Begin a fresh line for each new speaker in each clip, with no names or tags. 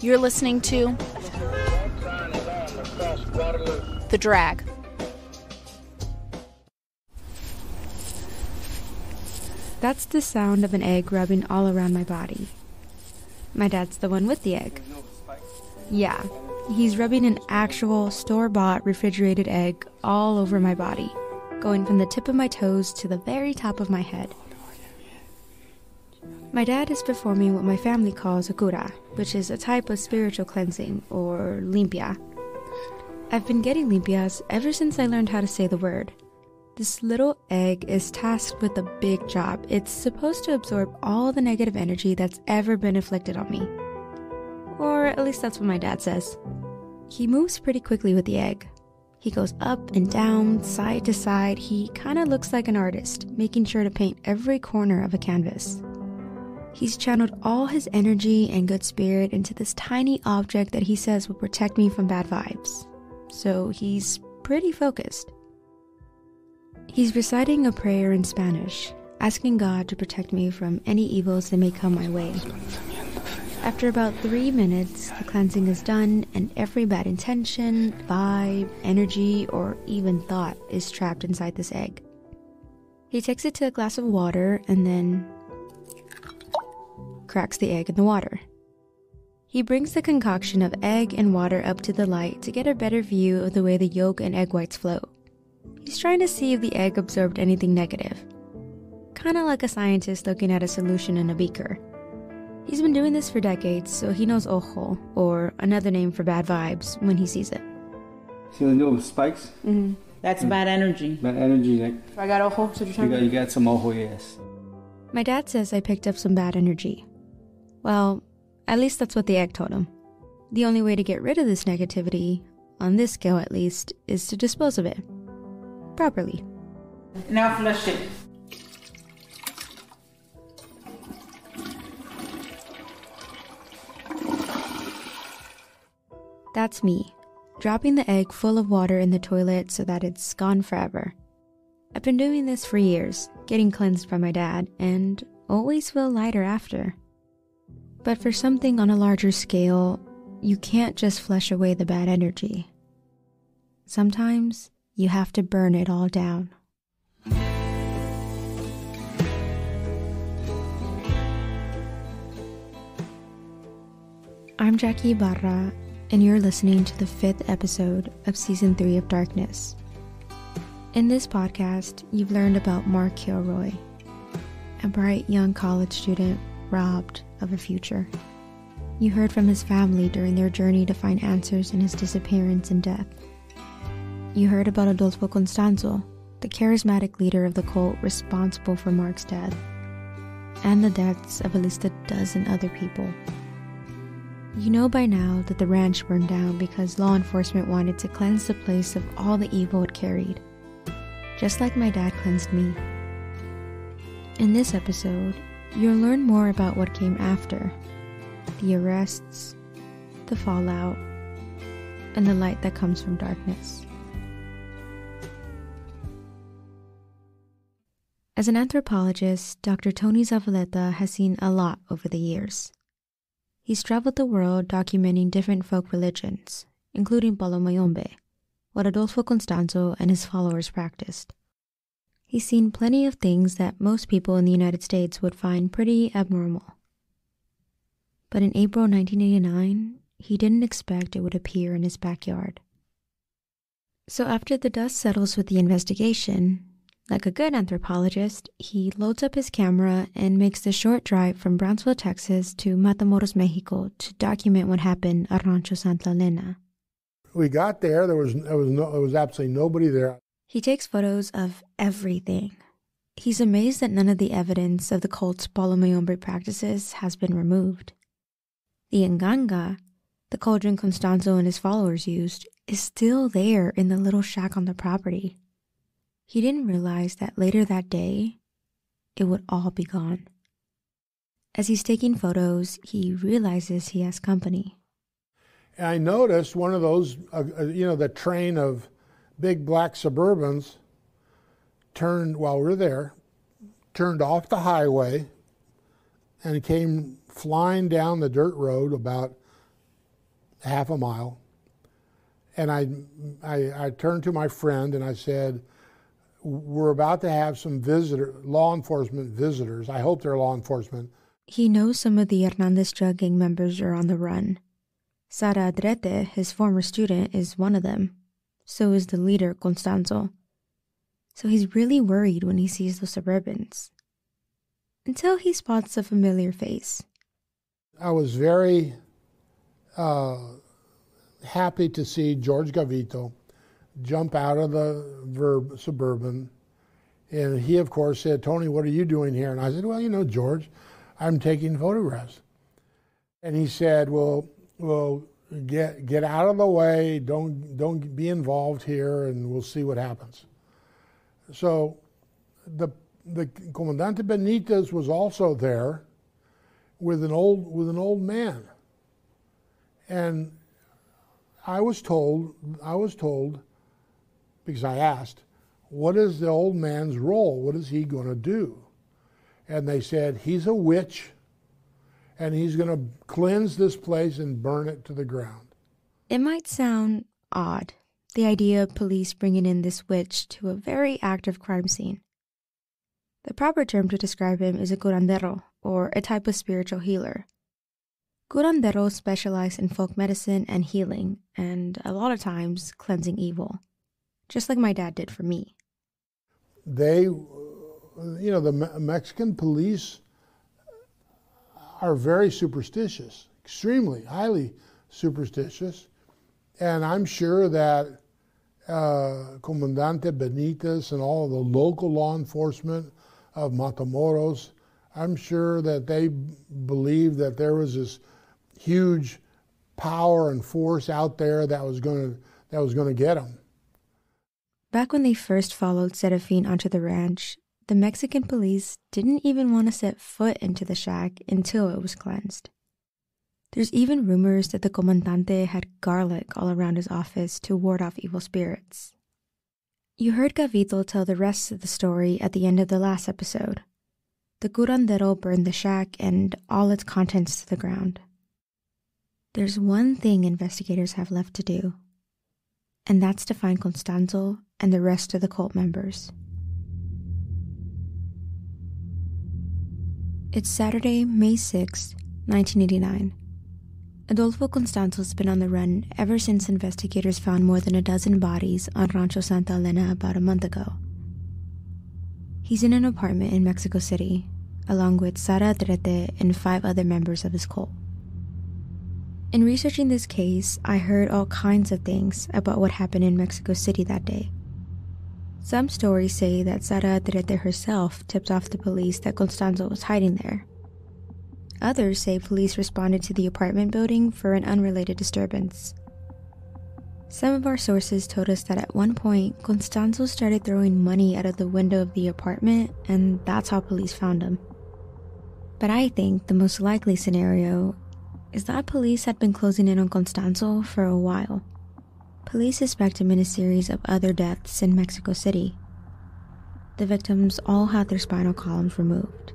You're listening to The Drag.
That's the sound of an egg rubbing all around my body. My dad's the one with the egg. Yeah, he's rubbing an actual store bought refrigerated egg all over my body, going from the tip of my toes to the very top of my head. My dad is performing what my family calls a cura, which is a type of spiritual cleansing, or limpia. I've been getting limpias ever since I learned how to say the word. This little egg is tasked with a big job. It's supposed to absorb all the negative energy that's ever been inflicted on me. Or at least that's what my dad says. He moves pretty quickly with the egg. He goes up and down, side to side. He kind of looks like an artist, making sure to paint every corner of a canvas. He's channeled all his energy and good spirit into this tiny object that he says will protect me from bad vibes. So he's pretty focused. He's reciting a prayer in Spanish, asking God to protect me from any evils that may come my way. After about three minutes, the cleansing is done, and every bad intention, vibe, energy, or even thought is trapped inside this egg. He takes it to a glass of water and then cracks the egg in the water. He brings the concoction of egg and water up to the light to get a better view of the way the yolk and egg whites float. He's trying to see if the egg absorbed anything negative. Kinda like a scientist looking at a solution in a beaker. He's been doing this for decades, so he knows ojo, or another name for bad vibes, when he sees it.
See the little spikes?
Mm-hmm. That's bad energy.
Bad energy, like
So I got ojo, so you're
you got, you got some ojo, yes.
My dad says I picked up some bad energy. Well, at least that's what the egg told him. The only way to get rid of this negativity, on this scale at least, is to dispose of it. Properly.
Now flush it.
That's me, dropping the egg full of water in the toilet so that it's gone forever. I've been doing this for years, getting cleansed by my dad, and always feel lighter after. But for something on a larger scale, you can't just flush away the bad energy. Sometimes you have to burn it all down. I'm Jackie Barra, and you're listening to the fifth episode of Season 3 of Darkness. In this podcast, you've learned about Mark Kilroy, a bright young college student robbed of a future. You heard from his family during their journey to find answers in his disappearance and death. You heard about Adolfo Constanzo, the charismatic leader of the cult responsible for Mark's death, and the deaths of at least a dozen other people. You know by now that the ranch burned down because law enforcement wanted to cleanse the place of all the evil it carried, just like my dad cleansed me. In this episode, you'll learn more about what came after the arrests, the fallout, and the light that comes from darkness. As an anthropologist, Dr. Tony Zavaleta has seen a lot over the years. He's traveled the world documenting different folk religions, including Palo Mayombe, what Adolfo Constanzo and his followers practiced. He's seen plenty of things that most people in the United States would find pretty abnormal. But in April 1989, he didn't expect it would appear in his backyard. So after the dust settles with the investigation, like a good anthropologist, he loads up his camera and makes the short drive from Brownsville, Texas to Matamoros, Mexico to document what happened at Rancho Santa Elena.
We got there, there was, there was, no, there was absolutely nobody there.
He takes photos of everything. He's amazed that none of the evidence of the cult's Palo Mayombe practices has been removed. The Nganga, the cauldron Constanzo and his followers used, is still there in the little shack on the property. He didn't realize that later that day, it would all be gone. As he's taking photos, he realizes he has company.
I noticed one of those, uh, uh, you know, the train of big black Suburbans turned while we are there, turned off the highway and came flying down the dirt road about half a mile. And I, I, I turned to my friend and I said, We're about to have some visitor, law enforcement visitors. I hope they're law enforcement.
He knows some of the Hernandez drug gang members are on the run. Sara Aldrete, his former student, is one of them. So is the leader, Constanzo. So he's really worried when he sees the Suburbans. Until he spots a familiar face.
I was very uh, happy to see George Gavito jump out of the verb Suburban. And he, of course, said, Tony, what are you doing here? And I said, Well, you know, George, I'm taking photographs. And he said, Well, well, get get out of the way. Don't don't be involved here, and we'll see what happens. So, the the Comandante Benitez was also there with an old with an old man, and I was told I was told because I asked, what is the old man's role? What is he going to do? And they said he's a witch and he's going to cleanse this place and burn it to the ground.
It might sound odd, the idea of police bringing in this witch to a very active crime scene. The proper term to describe him is a curandero, or a type of spiritual healer. Curanderos specialize in folk medicine and healing, and a lot of times cleansing evil, just like my dad did for me.
They, you know, the Mexican police are very superstitious, extremely, highly superstitious. And I'm sure that uh, Comandante Benitez and all the local law enforcement of Matamoros, I'm sure that they believed that there was this huge power and force out there that was going to that was going to get them.
Back when they first followed Serafin onto the ranch, the Mexican police didn't even want to set foot into the shack until it was cleansed. There's even rumors that the comandante had garlic all around his office to ward off evil spirits. You heard Gavito tell the rest of the story at the end of the last episode. The curandero burned the shack and all its contents to the ground. There's one thing investigators have left to do, and that's to find Constanzo and the rest of the cult members. It's Saturday, May 6, 1989. Adolfo Constanzo's been on the run ever since investigators found more than a dozen bodies on Rancho Santa Elena about a month ago. He's in an apartment in Mexico City, along with Sara Aldrete and five other members of his cult. In researching this case, I heard all kinds of things about what happened in Mexico City that day. Some stories say that Sara Aldrete herself tipped off the police that Constanzo was hiding there. Others say police responded to the apartment building for an unrelated disturbance. Some of our sources told us that at one point, Constanzo started throwing money out of the window of the apartment, and that's how police found him. But I think the most likely scenario is that police had been closing in on Constanzo for a while. Police suspect him in a series of other deaths in Mexico City. The victims all had their spinal columns removed,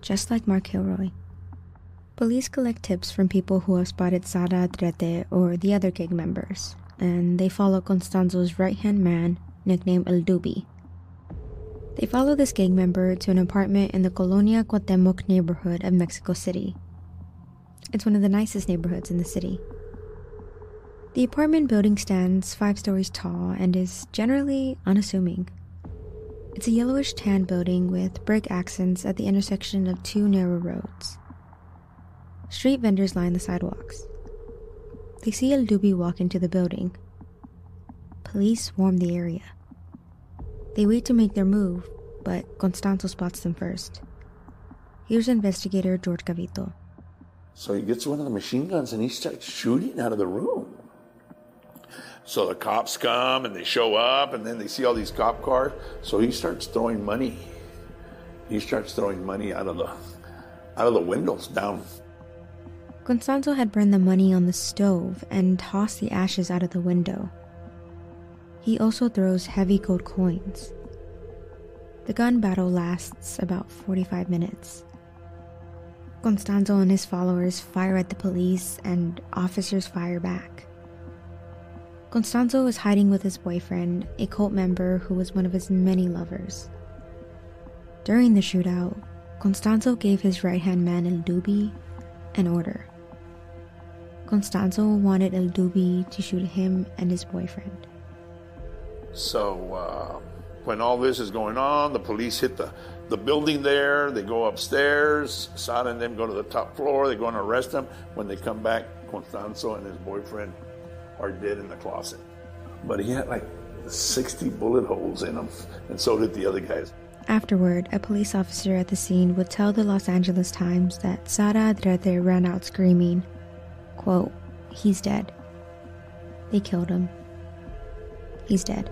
just like Mark Kilroy. Police collect tips from people who have spotted Sara Aldrete or the other gang members, and they follow Constanzo's right hand man, nicknamed El Dubi. They follow this gang member to an apartment in the Colonia Cuauhtemoc neighborhood of Mexico City. It's one of the nicest neighborhoods in the city. The apartment building stands five stories tall and is generally unassuming. It's a yellowish tan building with brick accents at the intersection of two narrow roads. Street vendors line the sidewalks. They see El Dubi walk into the building. Police swarm the area. They wait to make their move, but Constanzo spots them first. Here's investigator George Gavito.
So he gets one of the machine guns and he starts shooting out of the room. So the cops come and they show up and then they see all these cop cars. So he starts throwing money. He starts throwing money out of the out of the windows down.
Constanzo had burned the money on the stove and tossed the ashes out of the window. He also throws heavy gold coins. The gun battle lasts about 45 minutes. Constanzo and his followers fire at the police, and officers fire back. Constanzo was hiding with his boyfriend, a cult member who was one of his many lovers. During the shootout, Constanzo gave his right hand man El Dubi an order. Constanzo wanted El Dubi to shoot him and his boyfriend.
So uh, when all this is going on, the police hit the, the building there. They go upstairs. Sada and them go to the top floor. They go and arrest them. When they come back, Constanzo and his boyfriend are dead in the closet. But he had like 60 bullet holes in him, and so did the other guys.
Afterward, a police officer at the scene would tell the Los Angeles Times that Sara Aldrete ran out screaming, quote, He's dead. They killed him. He's dead.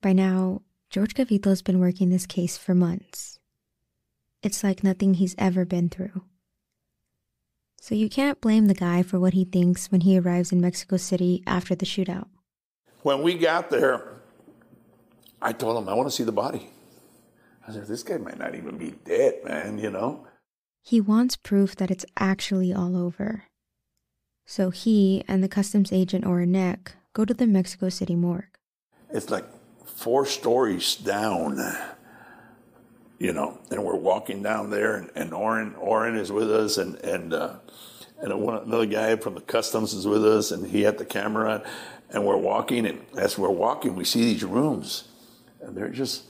By now, George Gavito's been working this case for months. It's like nothing he's ever been through. So you can't blame the guy for what he thinks when he arrives in Mexico City after the shootout.
When we got there, I told him, I want to see the body. I said, this guy might not even be dead, man, you know?
He wants proof that it's actually all over. So he and the customs agent Oren Neck go to the Mexico City morgue.
It's like four stories down, you know, and we're walking down there, and, and Oren, Oren is with us, and, and, uh, and one, another guy from the customs is with us, and he had the camera, and we're walking, and as we're walking, we see these rooms, and they're just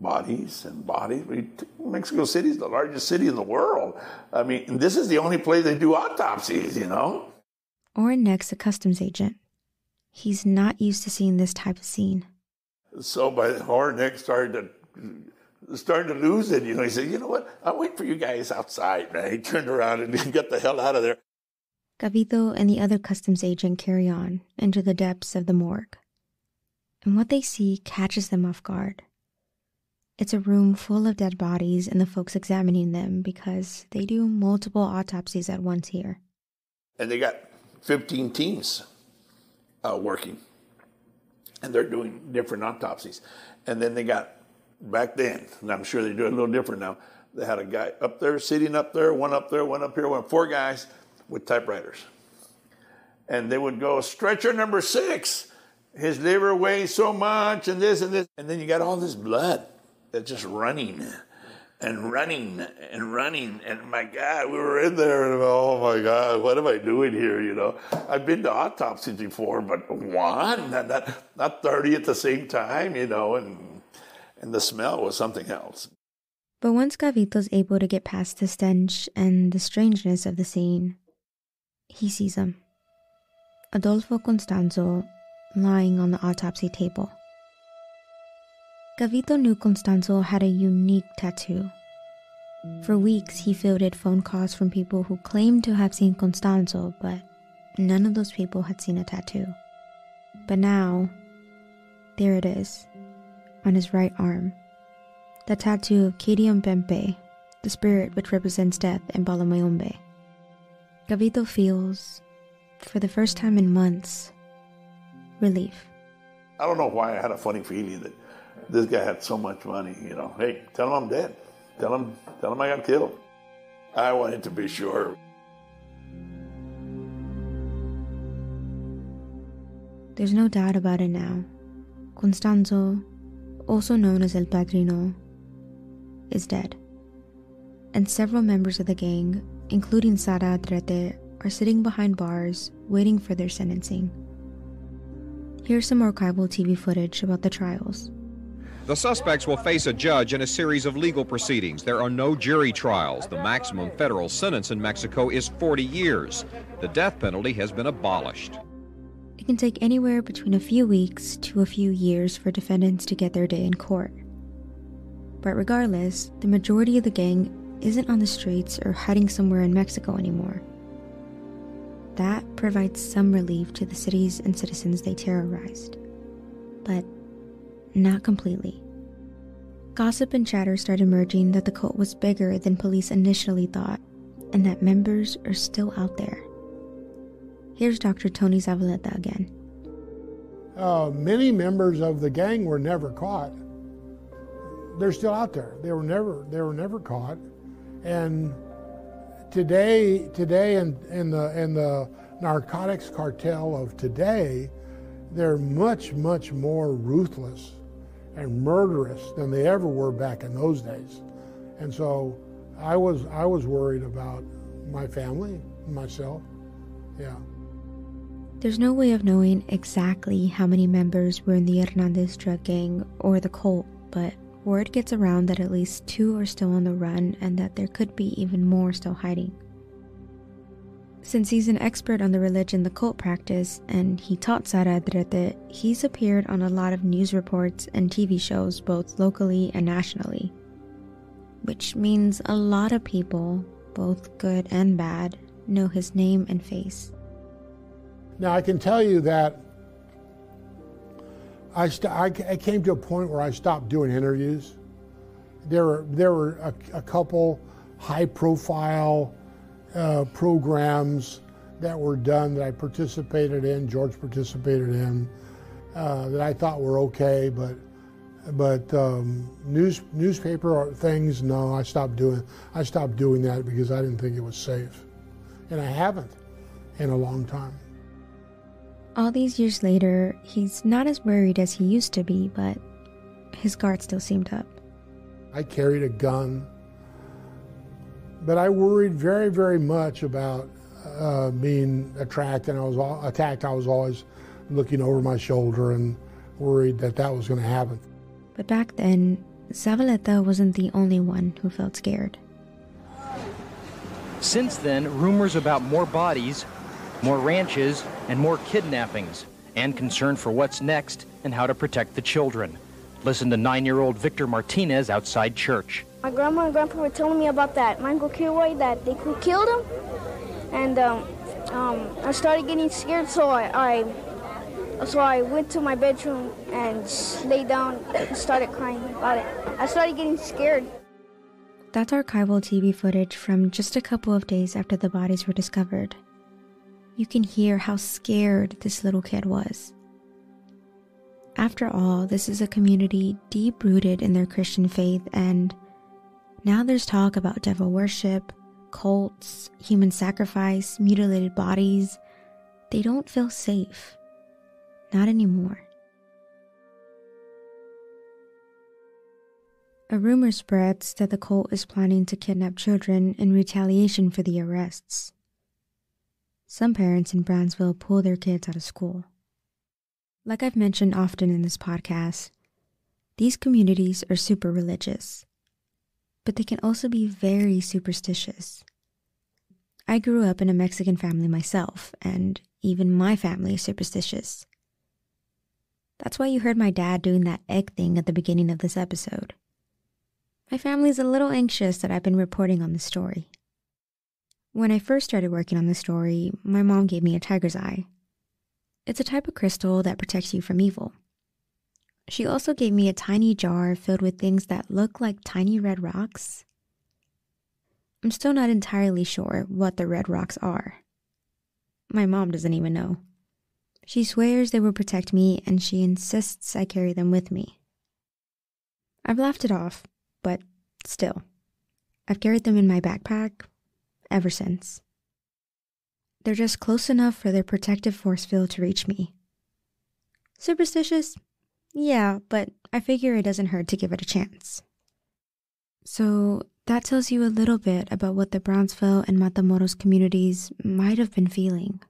bodies and bodies. We, Mexico City is the largest city in the world. I mean, this is the only place they do autopsies, you know?
Oren Neck's a customs agent. He's not used to seeing this type of scene.
So by Oren Neck started to started to lose it, you know, he said, you know what, I'll wait for you guys outside, man. He turned around and got the hell out of there.
Gavito and the other customs agent carry on into the depths of the morgue. And what they see catches them off guard. It's a room full of dead bodies and the folks examining them because they do multiple autopsies at once here.
And they got 15 teams uh, working, and they're doing different autopsies. And then they got, back then, and I'm sure they do it a little different now, they had a guy up there, sitting up there, one up there, one up here, one, four guys with typewriters. And they would go, stretcher number six, his liver weighs so much, and this and this. And then you got all this blood that's just running and running and running. And my God, we were in there, and oh my God, what am I doing here? You know, I've been to autopsies before, but one, not, not, not 30 at the same time, you know, and, and the smell was something else.
But once Gavito's able to get past the stench and the strangeness of the scene, he sees him. Adolfo Constanzo lying on the autopsy table. Gavito knew Constanzo had a unique tattoo. For weeks, he fielded phone calls from people who claimed to have seen Constanzo, but none of those people had seen a tattoo. But now, there it is, on his right arm. The tattoo of Kiriam the spirit which represents death in Palo Mayombe. Gavito feels, for the first time in months, relief.
I don't know why I had a funny feeling that this guy had so much money, you know. Hey, tell him I'm dead. Tell him, tell him I got killed. I wanted to be sure.
There's no doubt about it now. Constanzo, also known as El Padrino, is dead. And several members of the gang, including Sara Aldrete, are sitting behind bars waiting for their sentencing. Here's some archival TV footage about the trials.
The suspects will face a judge in a series of legal proceedings. There are no jury trials. The maximum federal sentence in Mexico is 40 years. The death penalty has been abolished.
It can take anywhere between a few weeks to a few years for defendants to get their day in court. But regardless, the majority of the gang isn't on the streets or hiding somewhere in Mexico anymore. That provides some relief to the cities and citizens they terrorized. But not completely. Gossip and chatter start emerging that the cult was bigger than police initially thought, and that members are still out there. Here's Dr. Tony Zavaleta again.
Uh, many members of the gang were never caught. they're still out there. They were never they were never caught, and today today in, in the in the narcotics cartel of today, they're much much more ruthless and murderous than they ever were back in those days, and so I was I was worried about my family, myself, yeah.
There's no way of knowing exactly how many members were in the Hernandez drug gang or the cult, but word gets around that at least two are still on the run and that there could be even more still hiding. Since he's an expert on the religion the cult practice and he taught Sara Aldrete, he's appeared on a lot of news reports and TV shows both locally and nationally. Which means a lot of people, both good and bad, know his name and face.
Now, I can tell you that I, st- I, I came to a point where I stopped doing interviews. There were, there were a, a couple high profile uh, programs that were done that I participated in, George participated in, uh, that I thought were okay, but but um, news newspaper things, no, I stopped doing I stopped doing that because I didn't think it was safe, and I haven't in a long time.
All these years later, he's not as worried as he used to be, but his guard still seemed up.
I carried a gun, but I worried very, very much about uh, being attacked, and I was all, attacked. I was always looking over my shoulder and worried that that was going to happen.
But back then, Zavaleta wasn't the only one who felt scared.
Since then, rumors about more bodies more ranches, and more kidnappings, and concern for what's next and how to protect the children. Listen to nine year old Victor Martinez outside church.
My grandma and grandpa were telling me about that Michael Kilroy, that they killed him. And um, um, I started getting scared, so I, I, so I went to my bedroom and lay down and started crying about it. I started getting scared.
That's archival TV footage from just a couple of days after the bodies were discovered you can hear how scared this little kid was. After all, this is a community deep rooted in their Christian faith, and now there's talk about devil worship, cults, human sacrifice, mutilated bodies. They don't feel safe. Not anymore. A rumor spreads that the cult is planning to kidnap children in retaliation for the arrests. Some parents in Brownsville pull their kids out of school. Like I've mentioned often in this podcast, these communities are super religious, but they can also be very superstitious. I grew up in a Mexican family myself, and even my family is superstitious. That's why you heard my dad doing that egg thing at the beginning of this episode. My family's a little anxious that I've been reporting on this story. When I first started working on the story, my mom gave me a tiger's eye. It's a type of crystal that protects you from evil. She also gave me a tiny jar filled with things that look like tiny red rocks. I'm still not entirely sure what the red rocks are. My mom doesn't even know. She swears they will protect me and she insists I carry them with me. I've laughed it off, but still. I've carried them in my backpack, ever since. They're just close enough for their protective force field to reach me. Superstitious? Yeah, but I figure it doesn't hurt to give it a chance. So, that tells you a little bit about what the Brownsville and Matamoros communities might have been feeling.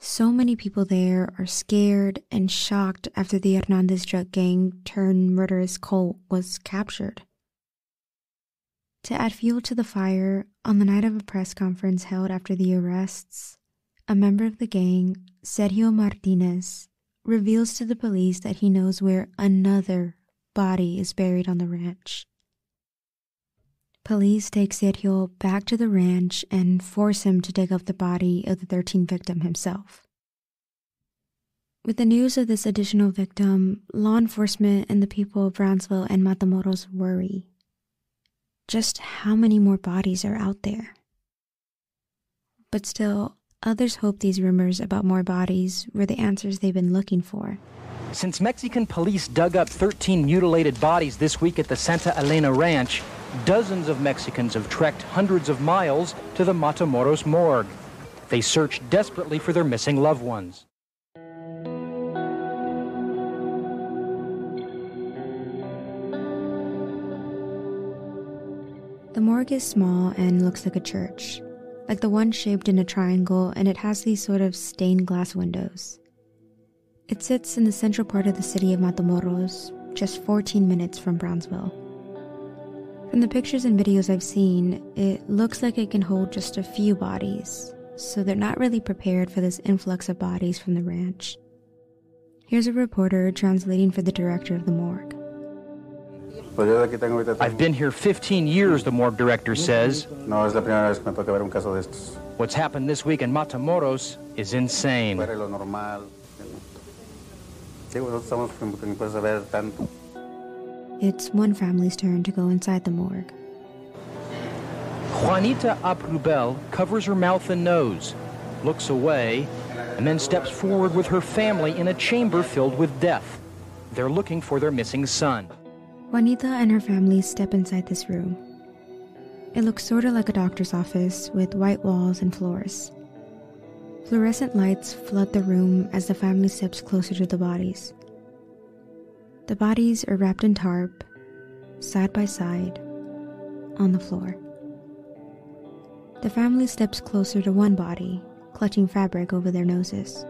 So many people there are scared and shocked after the Hernandez drug gang turned murderous cult was captured. To add fuel to the fire, on the night of a press conference held after the arrests, a member of the gang, Sergio Martinez, reveals to the police that he knows where another body is buried on the ranch. Police take Sergio back to the ranch and force him to dig up the body of the 13th victim himself. With the news of this additional victim, law enforcement and the people of Brownsville and Matamoros worry just how many more bodies are out there. But still, others hope these rumors about more bodies were the answers they've been looking for.
Since Mexican police dug up 13 mutilated bodies this week at the Santa Elena Ranch, dozens of Mexicans have trekked hundreds of miles to the Matamoros morgue. They search desperately for their missing loved ones.
The morgue is small and looks like a church, like the one shaped in a triangle, and it has these sort of stained glass windows. It sits in the central part of the city of Matamoros, just 14 minutes from Brownsville. From the pictures and videos I've seen, it looks like it can hold just a few bodies, so they're not really prepared for this influx of bodies from the ranch. Here's a reporter translating for the director of the morgue.
I've been here 15 years, the morgue director says. What's happened this week in Matamoros is insane.
It's one family's turn to go inside the morgue.
Juanita Aprubel covers her mouth and nose, looks away, and then steps forward with her family in a chamber filled with death. They're looking for their missing son.
Juanita and her family step inside this room. It looks sort of like a doctor's office with white walls and floors. Fluorescent lights flood the room as the family steps closer to the bodies. The bodies are wrapped in tarp, side by side, on the floor. The family steps closer to one body, clutching fabric over their noses.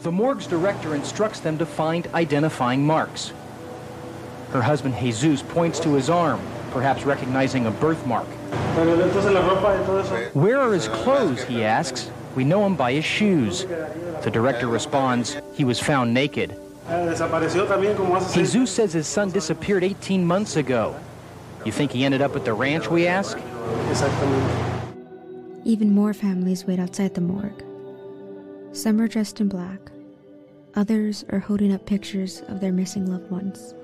The morgue's director instructs them to find identifying marks. Her husband Jesus points to his arm, perhaps recognizing a birthmark. Where are his clothes, he asks. We know him by his shoes. The director responds, he was found naked. Jesus says his son disappeared 18 months ago. You think he ended up at the ranch, we ask?
Even more families wait outside the morgue. Some are dressed in black. Others are holding up pictures of their missing loved ones.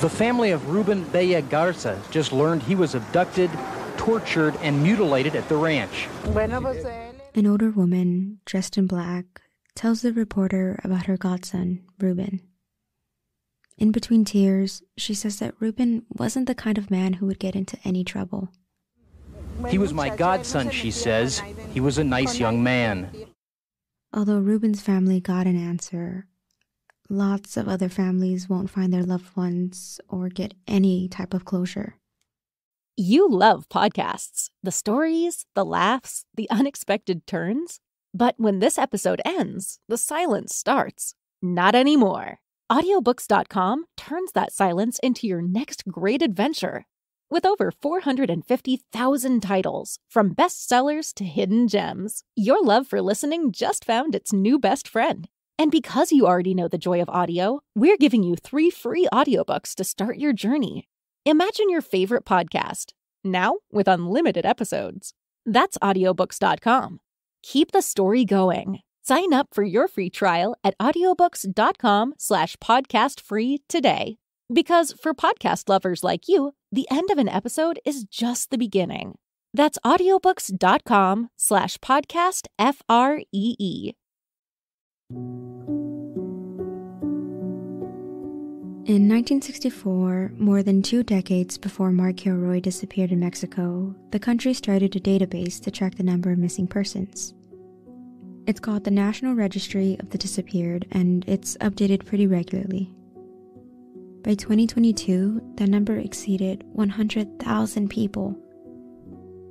The family of Ruben Vela Garza just learned he was abducted, tortured, and mutilated at the ranch.
An older woman, dressed in black, tells the reporter about her godson, Ruben. In between tears, she says that Ruben wasn't the kind of man who would get into any trouble.
He was my godson, she says. He was a nice young man.
Although Ruben's family got an answer, lots of other families won't find their loved ones or get any type of closure.
You love podcasts the stories, the laughs, the unexpected turns. But when this episode ends, the silence starts. Not anymore. Audiobooks.com turns that silence into your next great adventure. With over 450,000 titles, from bestsellers to hidden gems, your love for listening just found its new best friend. And because you already know the joy of audio, we're giving you three free audiobooks to start your journey. Imagine your favorite podcast, now with unlimited episodes. That's audiobooks.com. Keep the story going. Sign up for your free trial at audiobooks.com slash podcast free today. Because for podcast lovers like you, the end of an episode is just the beginning. That's audiobooks.com slash podcast F R E E.
In 1964, more than two decades before Mark Kilroy disappeared in Mexico, the country started a database to track the number of missing persons. It's called the National Registry of the Disappeared, and it's updated pretty regularly. By 2022, the number exceeded 100,000 people.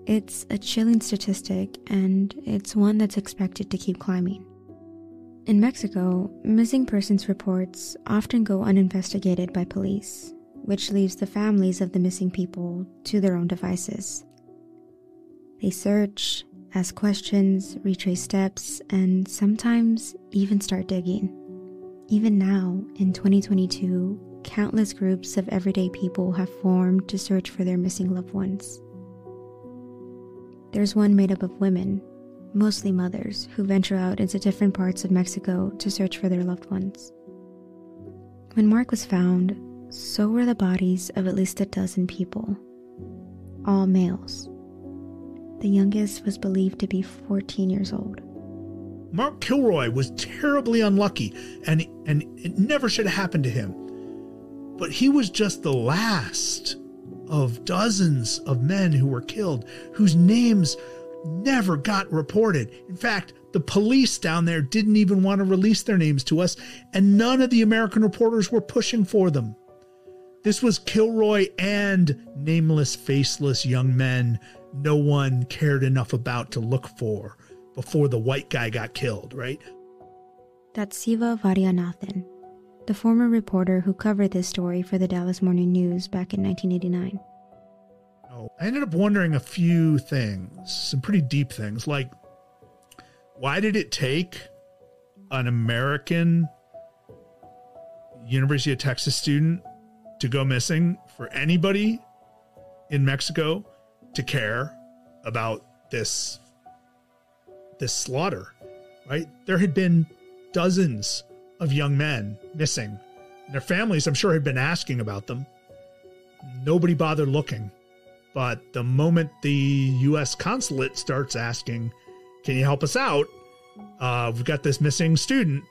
It's a chilling statistic, and it's one that's expected to keep climbing. In Mexico, missing persons reports often go uninvestigated by police, which leaves the families of the missing people to their own devices. They search, ask questions, retrace steps, and sometimes even start digging. Even now, in 2022, countless groups of everyday people have formed to search for their missing loved ones. There's one made up of women mostly mothers, who venture out into different parts of Mexico to search for their loved ones. When Mark was found, so were the bodies of at least a dozen people, all males. The youngest was believed to be 14 years old.
Mark Kilroy was terribly unlucky and, and it never should have happened to him. But he was just the last of dozens of men who were killed whose names never got reported. In fact, the police down there didn't even want to release their names to us, and none of the American reporters were pushing for them. This was Kilroy and nameless, faceless young men no one cared enough about to look for before the white guy got killed, right?
That's Siva Vaidhyanathan, the former reporter who covered this story for the Dallas Morning News back in 1989.
I ended up wondering a few things, some pretty deep things, like why did it take an American University of Texas student to go missing for anybody in Mexico to care about this this slaughter, right? There had been dozens of young men missing. Their families, I'm sure, had been asking about them. Nobody bothered looking. But the moment the U.S. consulate starts asking, can you help us out? Uh, we've got this missing student.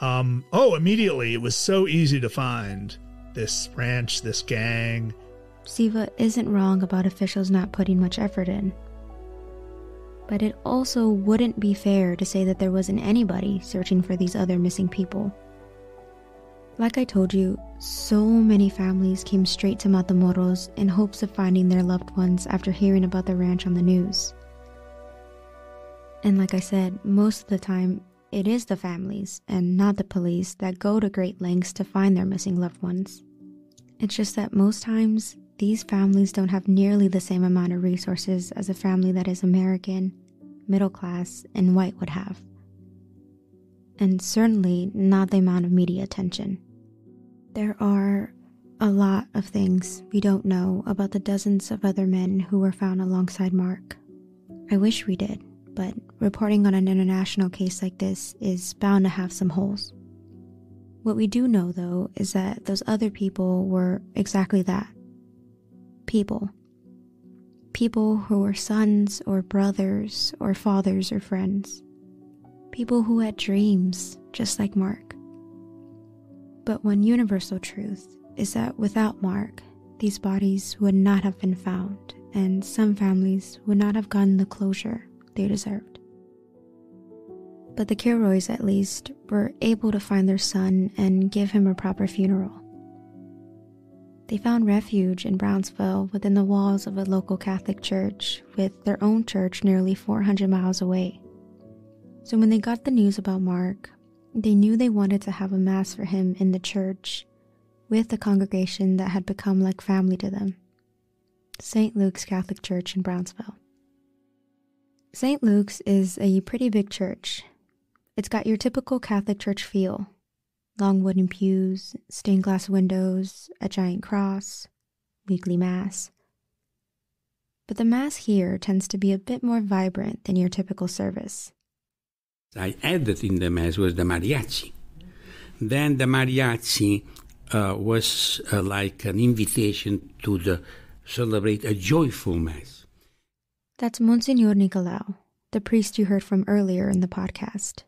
Um, oh, immediately, it was so easy to find this ranch, this gang.
Siva isn't wrong about officials not putting much effort in. But it also wouldn't be fair to say that there wasn't anybody searching for these other missing people. Like I told you, so many families came straight to Matamoros in hopes of finding their loved ones after hearing about the ranch on the news. And like I said, most of the time, it is the families and not the police that go to great lengths to find their missing loved ones. It's just that most times, these families don't have nearly the same amount of resources as a family that is American, middle class, and white would have. And certainly not the amount of media attention. There are a lot of things we don't know about the dozens of other men who were found alongside Mark. I wish we did, but reporting on an international case like this is bound to have some holes. What we do know, though, is that those other people were exactly that people. People who were sons or brothers or fathers or friends. People who had dreams, just like Mark. But one universal truth is that without Mark, these bodies would not have been found, and some families would not have gotten the closure they deserved. But the Kilroys, at least, were able to find their son and give him a proper funeral. They found refuge in Brownsville within the walls of a local Catholic church, with their own church nearly 400 miles away. So when they got the news about Mark, they knew they wanted to have a mass for him in the church with the congregation that had become like family to them St. Luke's Catholic Church in Brownsville. St. Luke's is a pretty big church. It's got your typical Catholic church feel long wooden pews, stained glass windows, a giant cross, weekly Mass. But the Mass here tends to be a bit more vibrant than your typical service.
I added in the Mass was the mariachi. Then the mariachi uh, was uh, like an invitation to the, celebrate a joyful Mass.
That's Monsignor Nicolau, the priest you heard from earlier in the podcast.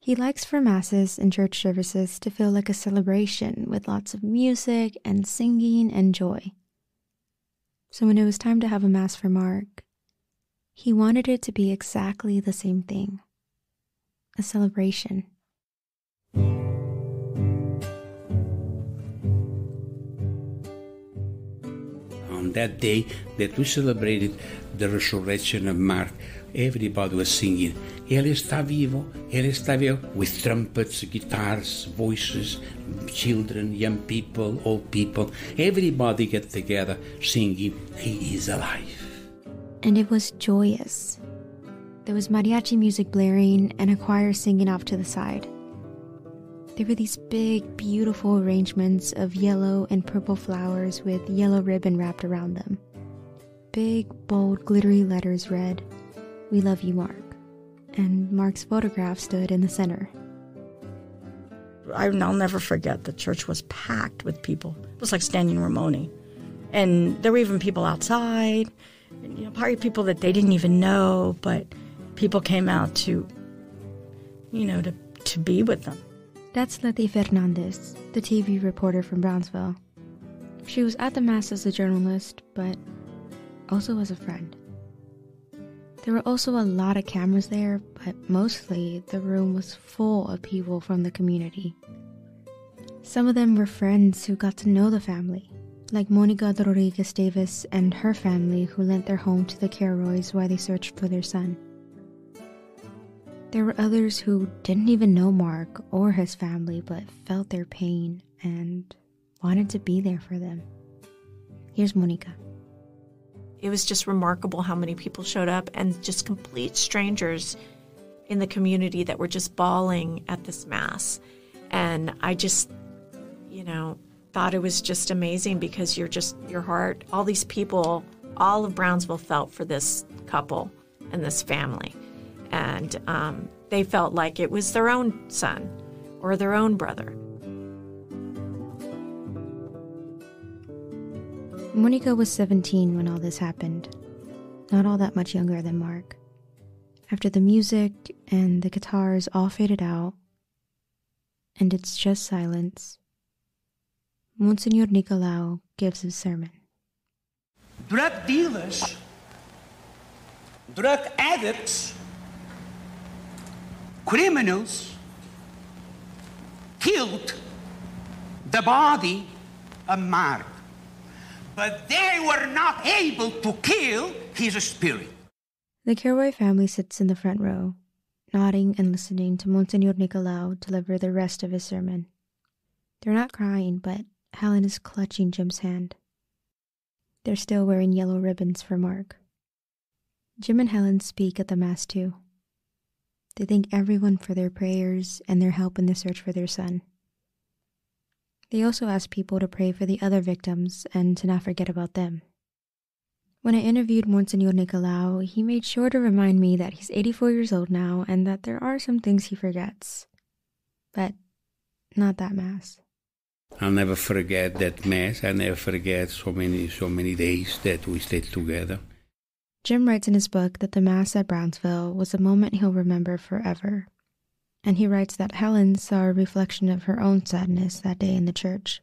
He likes for masses and church services to feel like a celebration with lots of music and singing and joy. So when it was time to have a mass for Mark, he wanted it to be exactly the same thing a celebration.
On that day that we celebrated the resurrection of Mark, everybody was singing, Ele está vivo, Ele está vivo, with trumpets, guitars, voices, children, young people, old people. Everybody get together singing, He is alive.
And it was joyous. There was mariachi music blaring and a choir singing off to the side. There were these big, beautiful arrangements of yellow and purple flowers with yellow ribbon wrapped around them. Big, bold, glittery letters read, we love you, Mark. And Mark's photograph stood in the center.
I'll never forget the church was packed with people. It was like standing room. And there were even people outside, you know, probably people that they didn't even know, but people came out to you know, to, to be with them.
That's Letty Fernandez, the TV reporter from Brownsville. She was at the Mass as a journalist, but also as a friend. There were also a lot of cameras there, but mostly the room was full of people from the community. Some of them were friends who got to know the family, like Monica Rodriguez Davis and her family who lent their home to the Kilroys while they searched for their son. There were others who didn't even know Mark or his family but felt their pain and wanted to be there for them. Here's Monica.
It was just remarkable how many people showed up and just complete strangers in the community that were just bawling at this mass. And I just, you know, thought it was just amazing because you're just, your heart, all these people, all of Brownsville felt for this couple and this family and um, they felt like it was their own son or their own brother.
Monica was 17 when all this happened, not all that much younger than Mark. After the music and the guitars all faded out, and it's just silence, Monsignor Nicolau gives his sermon.
Drug dealers, drug addicts, criminals killed the body of Mark, but they were not able to kill his spirit.
The Kilroy family sits in the front row, nodding and listening to Monsignor Nicolau deliver the rest of his sermon. They're not crying, but Helen is clutching Jim's hand. They're still wearing yellow ribbons for Mark. Jim and Helen speak at the Mass too. They thank everyone for their prayers and their help in the search for their son. They also ask people to pray for the other victims and to not forget about them. When I interviewed Monsignor Nicolau, he made sure to remind me that he's 84 years old now and that there are some things he forgets. But not that Mass.
I'll never forget that Mass. I'll never forget so many, so many days that we stayed together.
Jim writes in his book that the Mass at Brownsville was a moment he'll remember forever. And he writes that Helen saw a reflection of her own sadness that day in the church.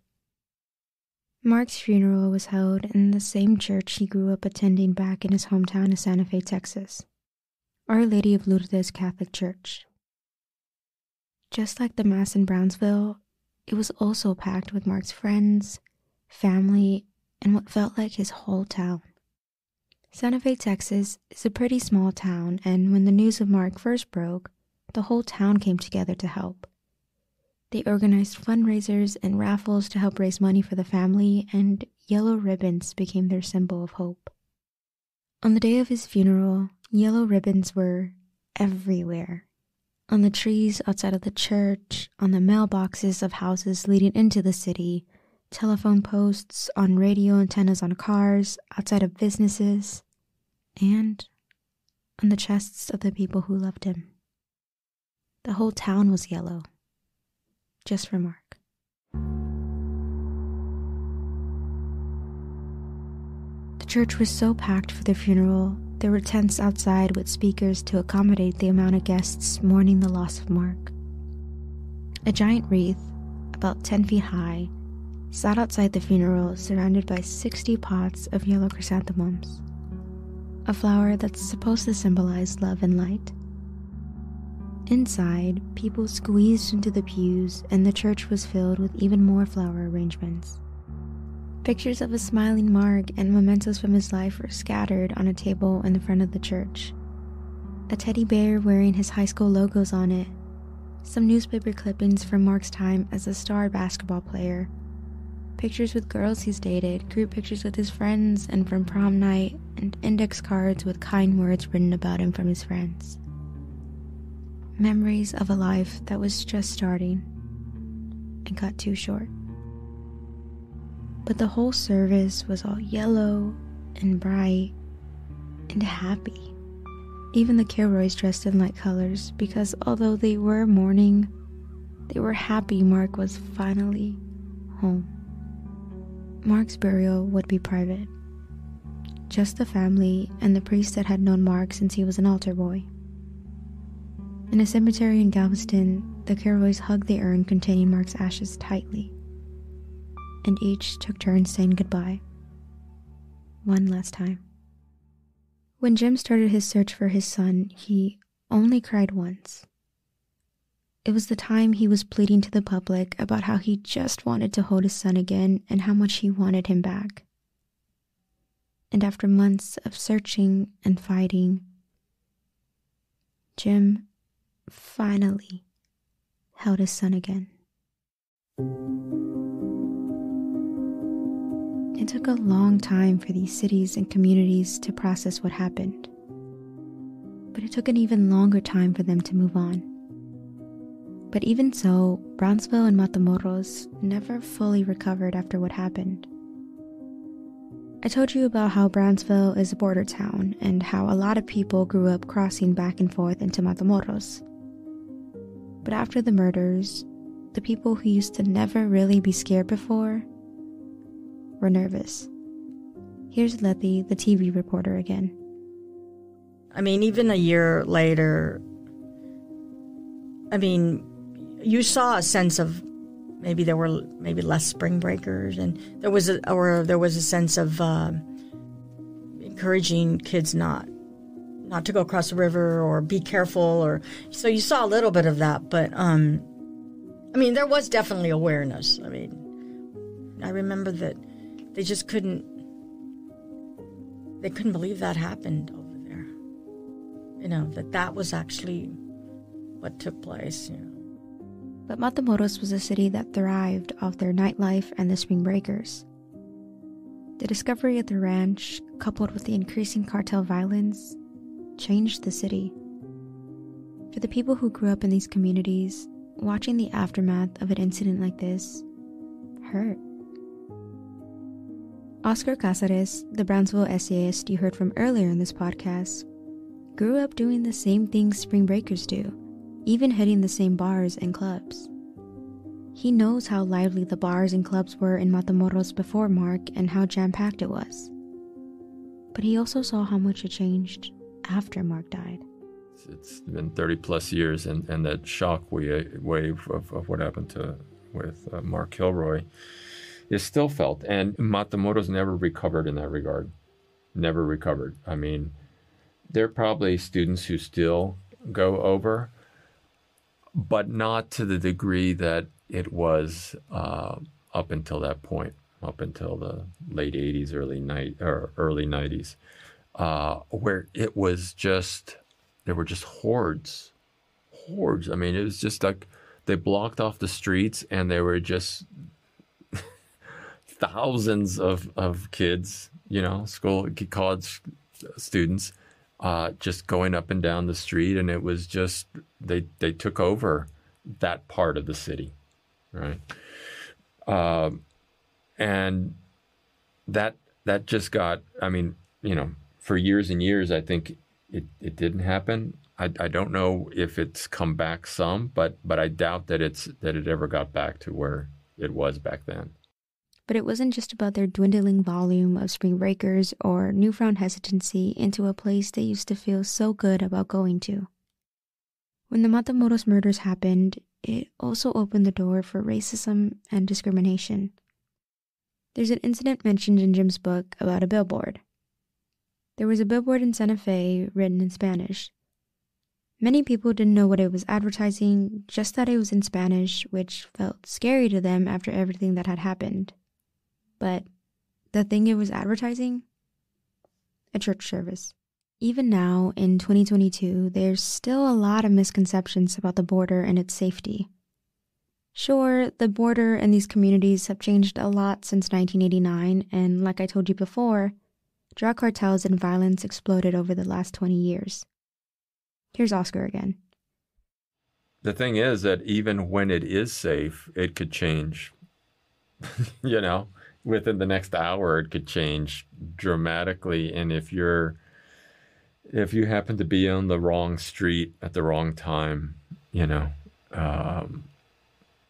Mark's funeral was held in the same church he grew up attending back in his hometown of Santa Fe, Texas, Our Lady of Lourdes Catholic Church. Just like the Mass in Brownsville, it was also packed with Mark's friends, family, and what felt like his whole town. Santa Fe, Texas is a pretty small town, and when the news of Mark first broke, the whole town came together to help. They organized fundraisers and raffles to help raise money for the family, and yellow ribbons became their symbol of hope. On the day of his funeral, yellow ribbons were everywhere on the trees outside of the church, on the mailboxes of houses leading into the city, telephone posts, on radio antennas on cars, outside of businesses, and on the chests of the people who loved him. The whole town was yellow, just for Mark. The church was so packed for the funeral, there were tents outside with speakers to accommodate the amount of guests mourning the loss of Mark. A giant wreath, about 10 feet high, sat outside the funeral surrounded by 60 pots of yellow chrysanthemums, a flower that's supposed to symbolize love and light. Inside, people squeezed into the pews, and the church was filled with even more flower arrangements. Pictures of a smiling Mark and mementos from his life were scattered on a table in the front of the church. A teddy bear wearing his high school logos on it, some newspaper clippings from Mark's time as a star basketball player, pictures with girls he's dated, group pictures with his friends and from prom night, and index cards with kind words written about him from his friends. Memories of a life that was just starting and cut too short. But the whole service was all yellow and bright and happy. Even the Kilroys dressed in light colors because although they were mourning, they were happy Mark was finally home. Mark's burial would be private. Just the family and the priest that had known Mark since he was an altar boy. In a cemetery in Galveston, the Kilroys hugged the urn containing Mark's ashes tightly, and each took turns saying goodbye. One last time. When Jim started his search for his son, he only cried once. It was the time he was pleading to the public about how he just wanted to hold his son again and how much he wanted him back. And after months of searching and fighting, Jim finally held his son again. It took a long time for these cities and communities to process what happened, but it took an even longer time for them to move on. But even so, Brownsville and Matamoros never fully recovered after what happened. I told you about how Brownsville is a border town and how a lot of people grew up crossing back and forth into Matamoros. But after the murders, the people who used to never really be scared before were nervous. Here's Letty, the TV reporter, again.
I mean, even a year later, I mean, you saw a sense of maybe there were maybe less spring breakers, and there was a or there was a sense of uh, encouraging kids not not to go across the river or be careful, or so you saw a little bit of that. But um, I mean, there was definitely awareness. I mean, I remember that they just couldn't they couldn't believe that happened over there. You know that that was actually what took place. You know.
But Matamoros was a city that thrived off their nightlife and the spring breakers. The discovery of the ranch, coupled with the increasing cartel violence, changed the city. For the people who grew up in these communities, watching the aftermath of an incident like this hurt. Oscar Casares, the Brownsville essayist you heard from earlier in this podcast, grew up doing the same things spring breakers do, even hitting the same bars and clubs. He knows how lively the bars and clubs were in Matamoros before Mark and how jam packed it was. But he also saw how much it changed after Mark died.
It's been 30 plus years, and, and that shock wave of, of what happened to with uh, Mark Kilroy is still felt. And Matamoros never recovered in that regard. Never recovered. I mean, there are probably students who still go over, but not to the degree that it was uh, up until that point, up until the late 80s, early, night, or early 90s, uh, where it was just, there were just hordes, hordes. I mean, it was just like they blocked off the streets and there were just thousands of, of kids, you know, school, college students, uh, just going up and down the street. And it was just, they, they took over that part of the city, right? Um, and that, that just got, I mean, you know, for years and years, I think it, it didn't happen. I, I don't know if it's come back some, but but I doubt that it's that it ever got back to where it was back then.
But it wasn't just about their dwindling volume of spring breakers or newfound hesitancy into a place they used to feel so good about going to. When the Matamoros murders happened, it also opened the door for racism and discrimination. There's an incident mentioned in Jim's book about a billboard. There was a billboard in Santa Fe written in Spanish. Many people didn't know what it was advertising, just that it was in Spanish, which felt scary to them after everything that had happened. But the thing it was advertising? A church service. Even now, in 2022, there's still a lot of misconceptions about the border and its safety. Sure, the border and these communities have changed a lot since 1989, and like I told you before, drug cartels and violence exploded over the last 20 years. Here's Oscar again.
The thing is that even when it is safe, it could change. you know, within the next hour it could change dramatically. And if you're if you happen to be on the wrong street at the wrong time you know um,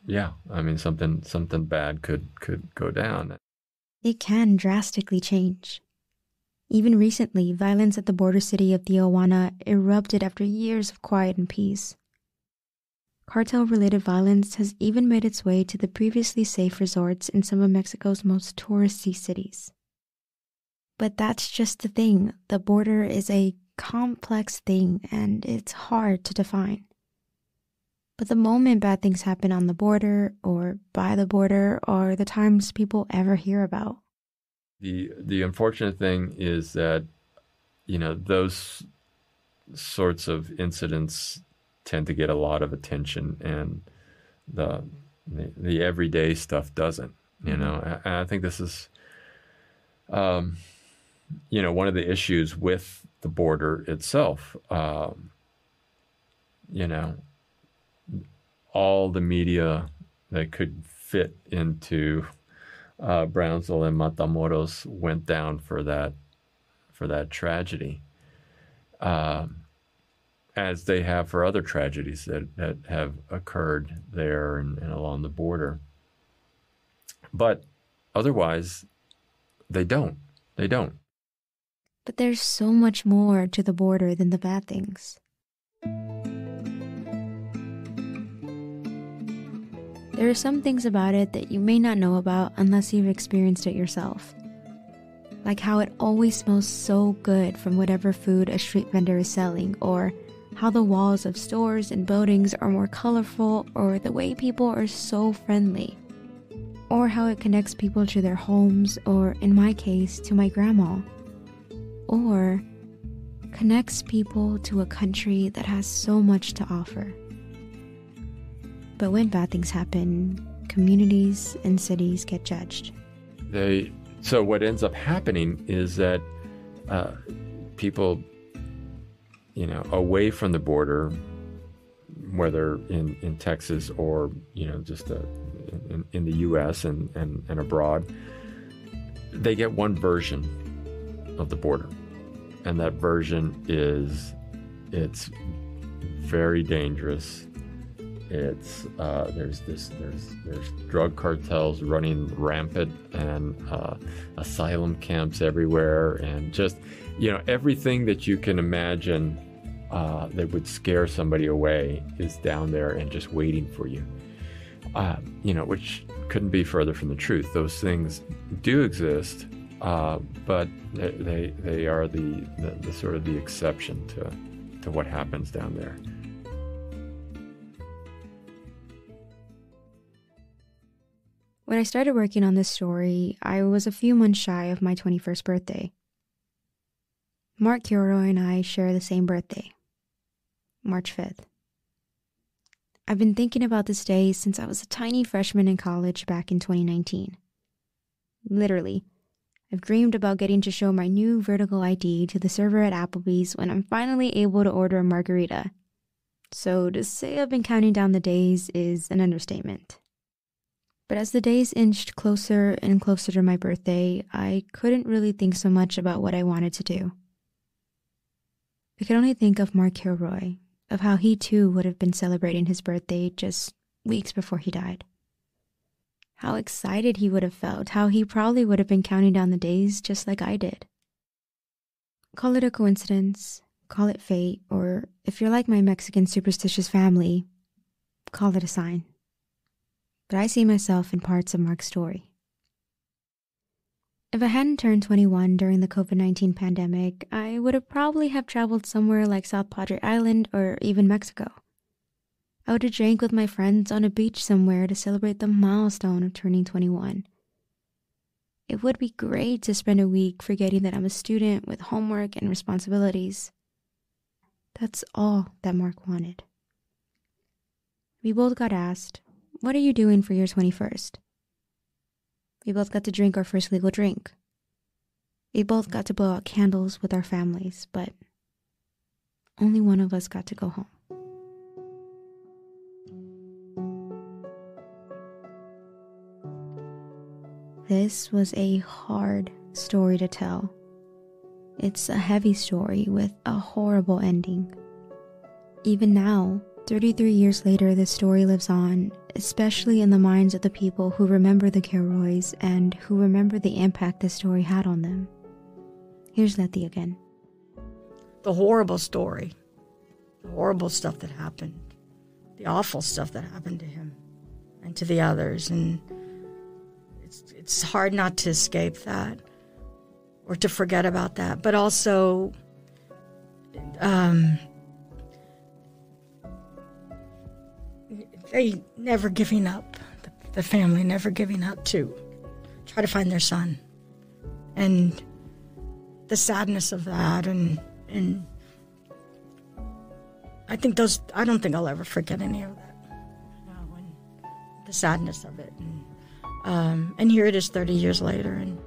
yeah i mean something something bad could could go down.
It can drastically change. Even recently violence at the border city of tijuana erupted after years of quiet and peace cartel related violence has even made its way to the previously safe resorts in some of Mexico's most touristy cities. But that's just the thing the border is a complex thing and it's hard to define. But the moment bad things happen on the border or by the border are the times people ever hear about.
The the unfortunate thing is that you know those sorts of incidents tend to get a lot of attention and the the, the everyday stuff doesn't you know? And I think this is um, you know one of the issues with the border itself um, you know all the media that could fit into uh, Brownsville and Matamoros went down for that for that tragedy, um, as they have for other tragedies that, that have occurred there and, and along the border. But otherwise, they don't. They don't.
But there's so much more to the border than the bad things. There are some things about it that you may not know about unless you've experienced it yourself. Like how it always smells so good from whatever food a street vendor is selling, or how the walls of stores and buildings are more colorful, or the way people are so friendly, or how it connects people to their homes, or in my case, to my grandma, or connects people to a country that has so much to offer. But when bad things happen, communities and cities get judged.
They so what ends up happening is that uh, people, you know, away from the border, whether in, in Texas or you know just uh, in, in the U.S. And, and, and abroad, they get one version of the border, and that version is it's very dangerous it's uh, there's this there's there's drug cartels running rampant and uh, asylum camps everywhere and just you know everything that you can imagine uh, that would scare somebody away is down there and just waiting for you. Uh, you know, which couldn't be further from the truth. Those things do exist, uh, but they, they are the, the the sort of the exception to to what happens down there.
When I started working on this story, I was a few months shy of my 21st birthday. Mark Kilroy and I share the same birthday, March 5th. I've been thinking about this day since I was a tiny freshman in college back in 2019. Literally, I've dreamed about getting to show my new vertical ID to the server at Applebee's when I'm finally able to order a margarita. So to say I've been counting down the days is an understatement. But as the days inched closer and closer to my birthday, I couldn't really think so much about what I wanted to do. I could only think of Mark Kilroy, of how he too would have been celebrating his birthday just weeks before he died. How excited he would have felt, how he probably would have been counting down the days just like I did. Call it a coincidence, call it fate, or if you're like my Mexican superstitious family, call it a sign but I see myself in parts of Mark's story. If I hadn't turned 21 during the COVID 19 pandemic, I would have probably have traveled somewhere like South Padre Island or even Mexico. I would have drank with my friends on a beach somewhere to celebrate the milestone of turning 21. It would be great to spend a week forgetting that I'm a student with homework and responsibilities. That's all that Mark wanted. We both got asked, what are you doing for your 21st? We both got to drink our first legal drink. We both got to blow out candles with our families, but only one of us got to go home. This was a hard story to tell. It's a heavy story with a horrible ending. Even now, 33 years later, this story lives on, especially in the minds of the people who remember the Kilroys and who remember the impact this story had on them. Here's Letty again.
The horrible story, the horrible stuff that happened, the awful stuff that happened to him and to the others. And it's, it's hard not to escape that or to forget about that. But also, um, they never giving up, the, the family never giving up to try to find their son. And the sadness of that and and I think those I don't think I'll ever forget any of that. The sadness of it. And, um, and here it is 30 years later and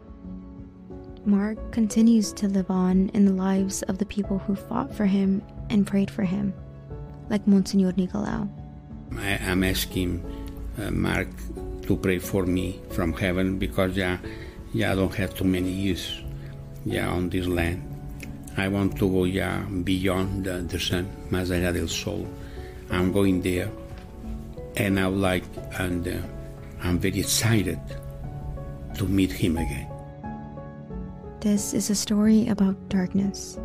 Mark continues to live on in the lives of the people who fought for him and prayed for him, like Monsignor Nicolau.
I am asking uh, Mark to pray for me from heaven because yeah, yeah, I don't have too many years yeah, on this land. I want to go yeah, beyond the, the sun, más allá del sol. I'm going there, and I would like, and uh, I'm very excited to meet him again.
This is a story about darkness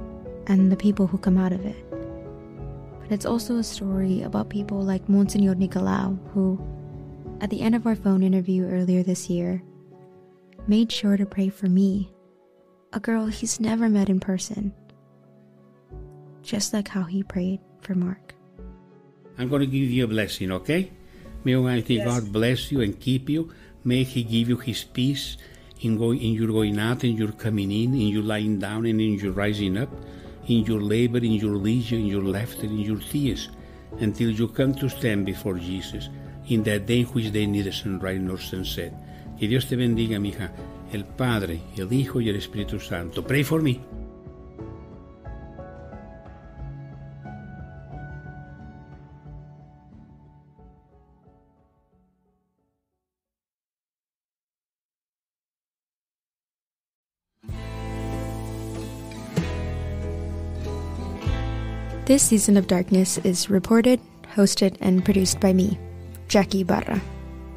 and the people who come out of it. But it's also a story about people like Monsignor Nicolau, who, at the end of our phone interview earlier this year, made sure to pray for me, a girl he's never met in person, just like how he prayed for Mark.
I'm going to give you a blessing, okay? May Almighty
Yes.
God bless you and keep you. May He give you His peace in going, in your going out, in your coming in, in your lying down, and in your rising up, in your labor, in your leisure, in your laughter, in your tears, until you come to stand before Jesus in that day in which they neither sunrise nor sunset. Que Dios te bendiga, mija. El Padre, el Hijo y el Espíritu Santo. Pray for me.
This season of Darkness is reported, hosted, and produced by me, Jackie Barra.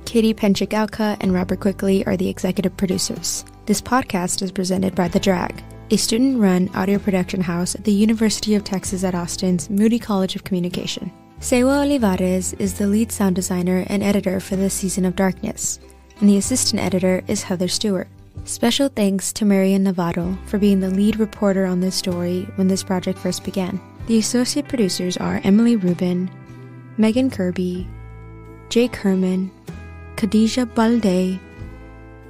Katie Penchik-Alka and Robert Quigley are the executive producers. This podcast is presented by The Drag, a student run audio production house at the University of Texas at Austin's Moody College of Communication. Sewa Olivares is the lead sound designer and editor for this season of Darkness, and the assistant editor is Heather Stewart. Special thanks to Marian Navarro for being the lead reporter on this story when this project first began. The associate producers are Emily Rubin, Megan Kirby, Jake Herman, Khadija Balde,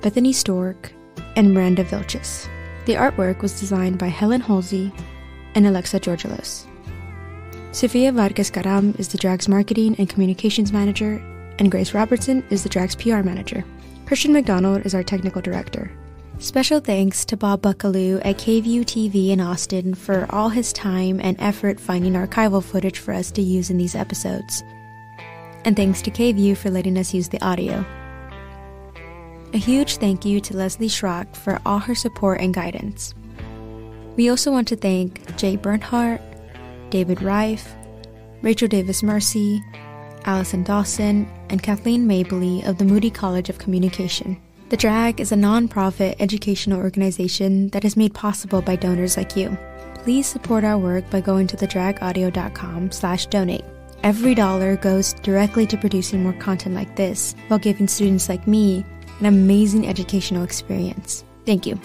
Bethany Stork, and Miranda Vilches. The artwork was designed by Helen Halsey and Alexa Georgelos. Sofia Vargas Garam is the drag's marketing and communications manager, and Grace Robertson is the drag's PR manager. Christian McDonald is our technical director. Special thanks to Bob Buckaloo at KVUE TV in Austin for all his time and effort finding archival footage for us to use in these episodes. And thanks to KVUE for letting us use the audio. A huge thank you to Leslie Schrock for all her support and guidance. We also want to thank Jay Bernhardt, David Reif, Rachel Davis Mersey, Allison Dawson, and Kathleen Mabley of the Moody College of Communication. The Drag is a nonprofit educational organization that is made possible by donors like you. Please support our work by going to thedragaudio.com slash donate. Every dollar goes directly to producing more content like this while giving students like me an amazing educational experience. Thank you.